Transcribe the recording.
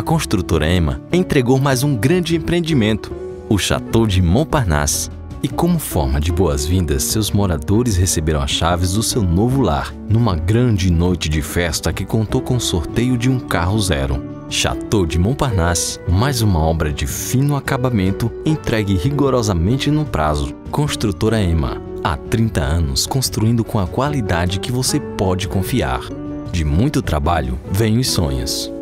a construtora Emma entregou mais um grande empreendimento, o Chateau de Montparnasse. E como forma de boas-vindas, seus moradores receberam as chaves do seu novo lar, numa grande noite de festa que contou com o sorteio de um carro zero. Chateau de Montparnasse, mais uma obra de fino acabamento entregue rigorosamente no prazo. Construtora Emma, há 30 anos construindo com a qualidade que você pode confiar. De muito trabalho, vem os sonhos.